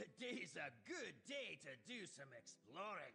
Today's a good day to do some exploring.